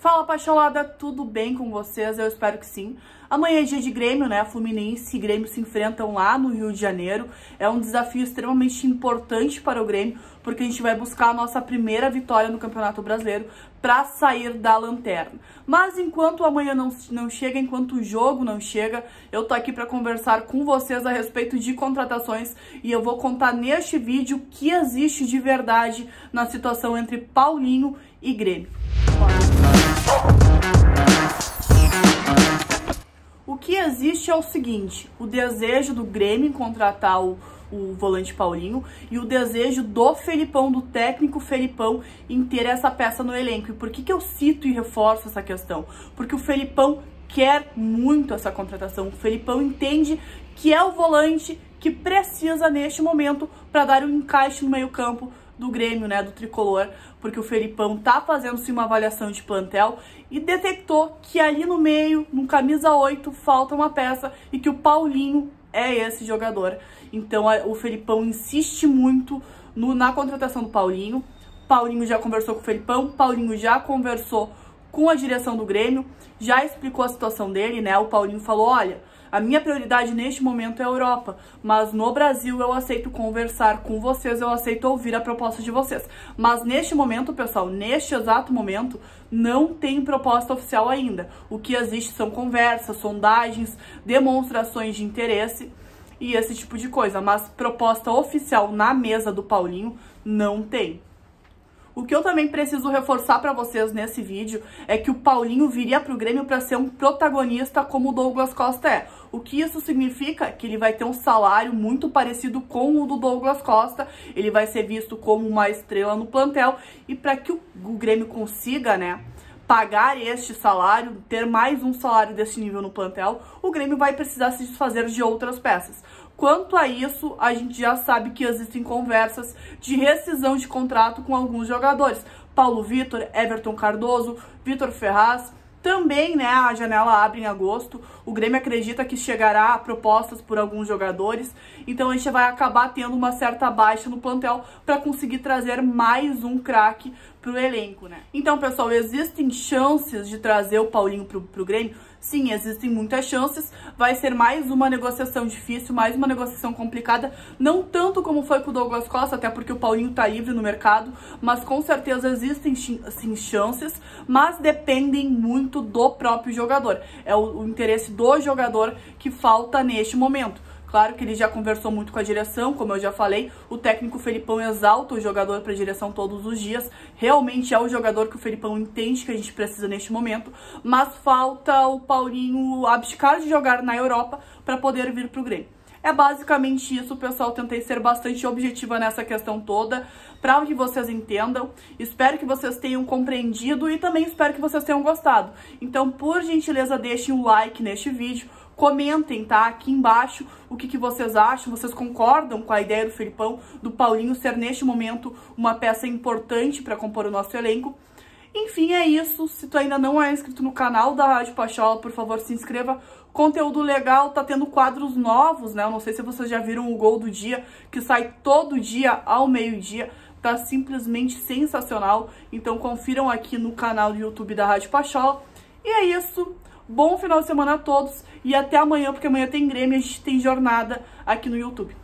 Fala, Pacholada, tudo bem com vocês? Eu espero que sim. Amanhã é dia de Grêmio, né? Fluminense e Grêmio se enfrentam lá no Rio de Janeiro. É um desafio extremamente importante para o Grêmio, porque a gente vai buscar a nossa primeira vitória no Campeonato Brasileiro para sair da lanterna. Mas enquanto amanhã não, não chega, enquanto o jogo não chega, eu tô aqui para conversar com vocês a respeito de contratações e eu vou contar neste vídeo o que existe de verdade na situação entre Paulinho e Grêmio. O que existe é o seguinte, o desejo do Grêmio em contratar o, o volante Paulinho e o desejo do Felipão, do técnico Felipão, em ter essa peça no elenco. E por que, que eu cito e reforço essa questão? Porque o Felipão quer muito essa contratação. O Felipão entende que é o volante que precisa neste momento para dar um encaixe no meio-campo do Grêmio, né, do tricolor, porque o Felipão tá fazendo-se uma avaliação de plantel e detectou que ali no meio, no camisa 8, falta uma peça e que o Paulinho é esse jogador. Então o Felipão insiste muito no, na contratação do Paulinho. Paulinho já conversou com o Felipão, Paulinho já conversou com a direção do Grêmio, já explicou a situação dele, né? O Paulinho falou: olha, a minha prioridade neste momento é a Europa, mas no Brasil eu aceito conversar com vocês, eu aceito ouvir a proposta de vocês. Mas neste momento, pessoal, neste exato momento, não tem proposta oficial ainda. O que existe são conversas, sondagens, demonstrações de interesse e esse tipo de coisa, mas proposta oficial na mesa do Paulinho não tem. O que eu também preciso reforçar para vocês nesse vídeo é que o Paulinho viria para o Grêmio para ser um protagonista como o Douglas Costa é. O que isso significa? Que ele vai ter um salário muito parecido com o do Douglas Costa, ele vai ser visto como uma estrela no plantel e para que o, o Grêmio consiga, né, pagar este salário, ter mais um salário desse nível no plantel, o Grêmio vai precisar se desfazer de outras peças. Quanto a isso, a gente já sabe que existem conversas de rescisão de contrato com alguns jogadores. Paulo Vitor, Everton Cardoso, Vitor Ferraz, também, né, a janela abre em agosto. O Grêmio acredita que chegará a propostas por alguns jogadores. Então a gente vai acabar tendo uma certa baixa no plantel para conseguir trazer mais um craque pro elenco, né? Então, pessoal, existem chances de trazer o Paulinho pro, pro Grêmio? Sim, existem muitas chances. Vai ser mais uma negociação difícil, mais uma negociação complicada. Não tanto como foi com o Douglas Costa, até porque o Paulinho tá livre no mercado. Mas com certeza existem sim chances, mas dependem muito do próprio jogador. É o, o interesse do jogador que falta neste momento. Claro que ele já conversou muito com a direção, como eu já falei, o técnico Felipão exalta o jogador para a direção todos os dias. Realmente é o jogador que o Felipão entende que a gente precisa neste momento, mas falta o Paulinho abdicar de jogar na Europa para poder vir para o Grêmio. É basicamente isso, pessoal. Tentei ser bastante objetiva nessa questão toda, para que vocês entendam. Espero que vocês tenham compreendido e também espero que vocês tenham gostado. Então, por gentileza, deixem um like neste vídeo Comentem, tá? Aqui embaixo o que, que vocês acham. Vocês concordam com a ideia do Felipão, do Paulinho ser neste momento uma peça importante para compor o nosso elenco? Enfim, é isso. Se tu ainda não é inscrito no canal da Rádio Pachola, por favor, se inscreva. Conteúdo legal, tá tendo quadros novos, né? Eu não sei se vocês já viram o Gol do Dia, que sai todo dia ao meio-dia. Tá simplesmente sensacional. Então confiram aqui no canal do YouTube da Rádio Pachola. E é isso. Bom final de semana a todos e até amanhã, porque amanhã tem Grêmio e a gente tem jornada aqui no YouTube.